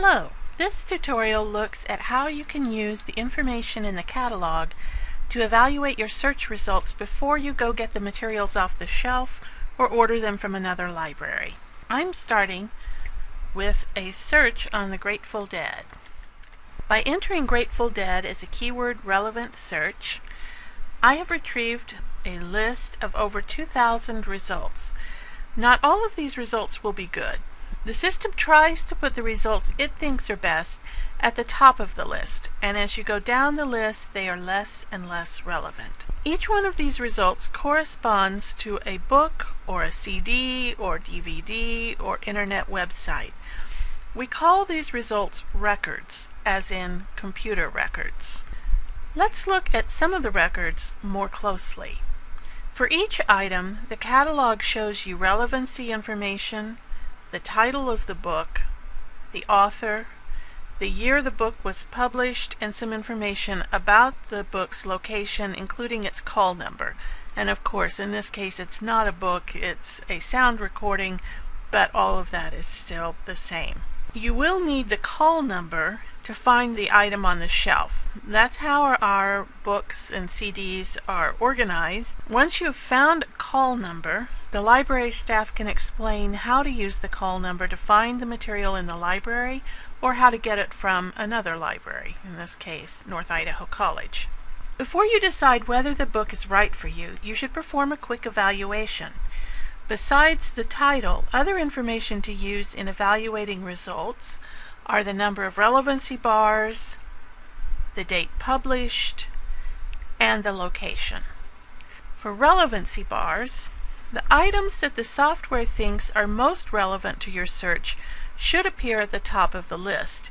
Hello, this tutorial looks at how you can use the information in the catalog to evaluate your search results before you go get the materials off the shelf or order them from another library. I'm starting with a search on the Grateful Dead. By entering Grateful Dead as a keyword relevant search, I have retrieved a list of over 2,000 results. Not all of these results will be good. The system tries to put the results it thinks are best at the top of the list, and as you go down the list, they are less and less relevant. Each one of these results corresponds to a book or a CD or DVD or internet website. We call these results records, as in computer records. Let's look at some of the records more closely. For each item, the catalog shows you relevancy information, the title of the book, the author, the year the book was published, and some information about the book's location, including its call number. And of course, in this case, it's not a book, it's a sound recording, but all of that is still the same. You will need the call number to find the item on the shelf. That's how our, books and CDs are organized. Once you've found a call number, the library staff can explain how to use the call number to find the material in the library or how to get it from another library, in this case, North Idaho College. Before you decide whether the book is right for you, you should perform a quick evaluation. Besides the title, other information to use in evaluating results are the number of relevancy bars, the date published, and the location. For relevancy bars, the items that the software thinks are most relevant to your search should appear at the top of the list.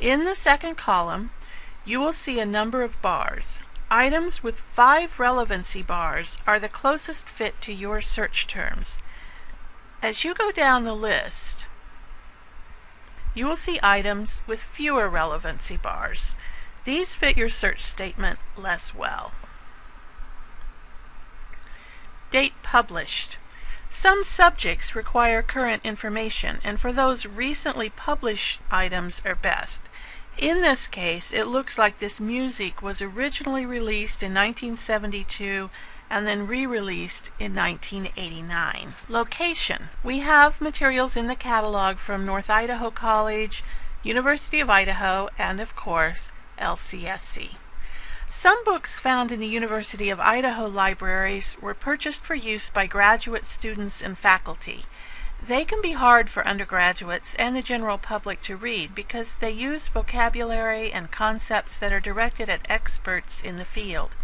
In the second column, you will see a number of bars. Items with five relevancy bars are the closest fit to your search terms. As you go down the list, you will see items with fewer relevancy bars. These fit your search statement less well. Date published. Some subjects require current information, and for those recently published items are best. In this case, it looks like this music was originally released in 1972 and then re-released in 1989. Location. We have materials in the catalog from North Idaho College, University of Idaho, and of course, LCSC. Some books found in the University of Idaho libraries were purchased for use by graduate students and faculty. They can be hard for undergraduates and the general public to read because they use vocabulary and concepts that are directed at experts in the field.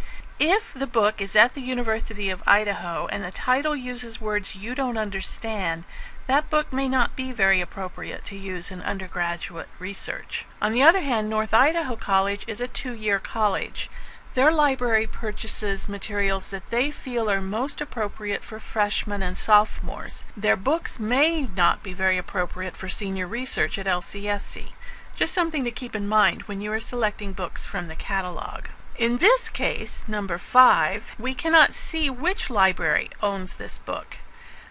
If the book is at the University of Idaho and the title uses words you don't understand, that book may not be very appropriate to use in undergraduate research. On the other hand, North Idaho College is a two-year college. Their library purchases materials that they feel are most appropriate for freshmen and sophomores. Their books may not be very appropriate for senior research at LCSC. Just something to keep in mind when you are selecting books from the catalog. In this case, number 5, we cannot see which library owns this book.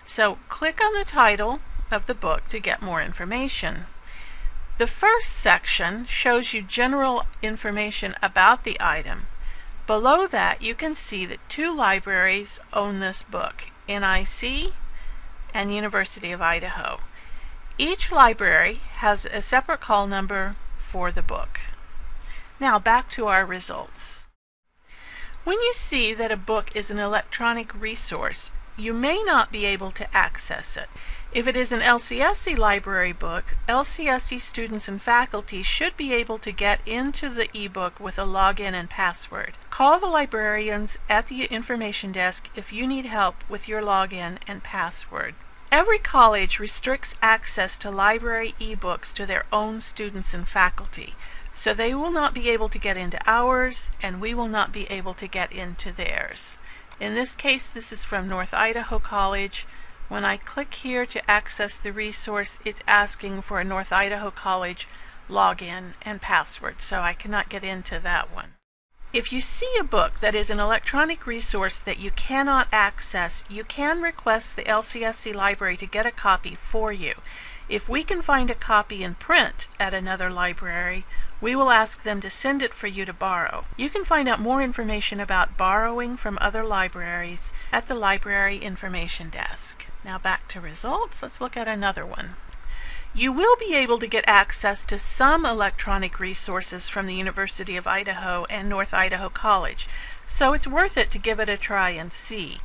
So click on the title of the book to get more information. The first section shows you general information about the item. Below that you can see that two libraries own this book, NIC and University of Idaho. Each library has a separate call number for the book. Now back to our results. When you see that a book is an electronic resource, you may not be able to access it. If it is an LCSC library book, LCSC students and faculty should be able to get into the ebook with a login and password. Call the librarians at the information desk if you need help with your login and password. Every college restricts access to library ebooks to their own students and faculty, so they will not be able to get into ours and we will not be able to get into theirs. In this case, this is from North Idaho College. When I click here to access the resource, it's asking for a North Idaho College login and password, so I cannot get into that one. If you see a book that is an electronic resource that you cannot access, you can request the LCSC library to get a copy for you. If we can find a copy in print at another library, we will ask them to send it for you to borrow. You can find out more information about borrowing from other libraries at the Library Information Desk. Now back to results. Let's look at another one. You will be able to get access to some electronic resources from the University of Idaho and North Idaho College, so it's worth it to give it a try and see.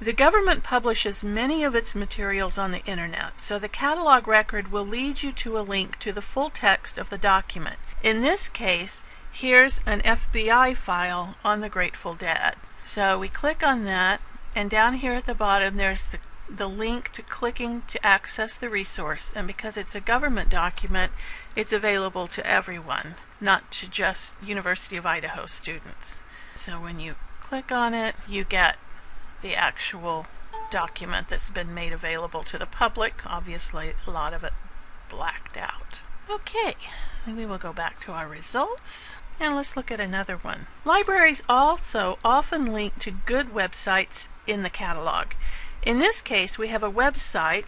The government publishes many of its materials on the internet, so the catalog record will lead you to a link to the full text of the document. In this case, here's an FBI file on the Grateful Dead. So we click on that, and down here at the bottom there's the, the link to clicking to access the resource. And because it's a government document, it's available to everyone, not to just University of Idaho students. So when you click on it, you get the actual document that's been made available to the public. Obviously, a lot of it blacked out. Okay, we will go back to our results. And let's look at another one. Libraries also often link to good websites in the catalog. In this case, we have a website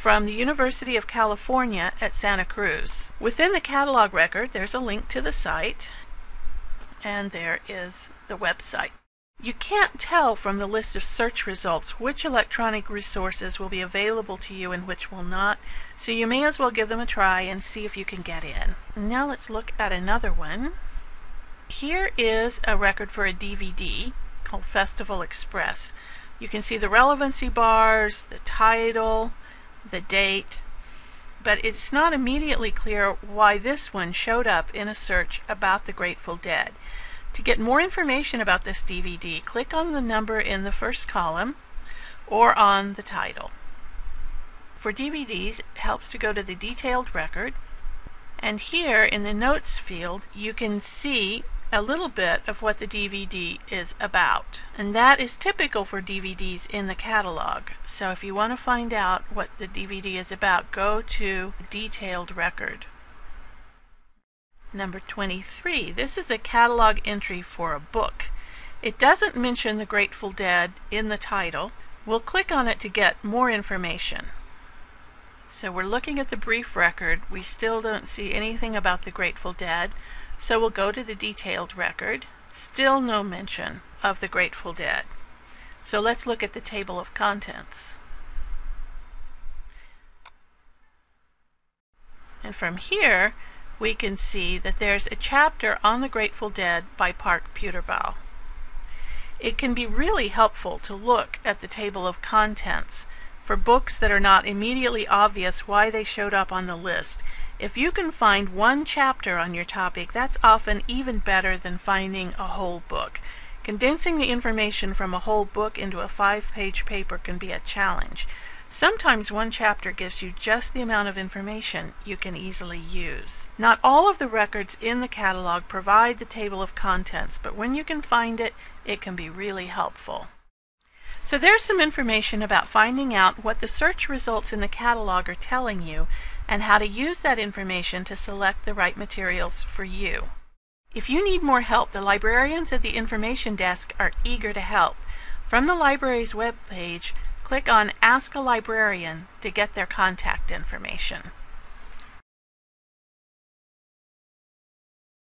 from the University of California at Santa Cruz. Within the catalog record, there's a link to the site, and there is the website. You can't tell from the list of search results which electronic resources will be available to you and which will not, so you may as well give them a try and see if you can get in. Now let's look at another one. Here is a record for a DVD called Festival Express. You can see the relevancy bars, the title, the date, but it's not immediately clear why this one showed up in a search about the Grateful Dead. To get more information about this DVD, click on the number in the first column or on the title. For DVDs, it helps to go to the detailed record. And here in the notes field, you can see a little bit of what the DVD is about. And that is typical for DVDs in the catalog. So if you want to find out what the DVD is about, go to the detailed record. Number 23. This is a catalog entry for a book. It doesn't mention the Grateful Dead in the title. We'll click on it to get more information. So we're looking at the brief record. We still don't see anything about the Grateful Dead. So we'll go to the detailed record. Still no mention of the Grateful Dead. So let's look at the table of contents. And from here, we can see that there's a chapter on the Grateful Dead by Parke Puterbaugh. It can be really helpful to look at the table of contents for books that are not immediately obvious why they showed up on the list. If you can find one chapter on your topic, that's often even better than finding a whole book. Condensing the information from a whole book into a five-page paper can be a challenge. Sometimes one chapter gives you just the amount of information you can easily use. Not all of the records in the catalog provide the table of contents, but when you can find it, it can be really helpful. So there's some information about finding out what the search results in the catalog are telling you and how to use that information to select the right materials for you. If you need more help, the librarians at the information desk are eager to help. From the library's webpage, Click on Ask a Librarian to get their contact information.